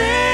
say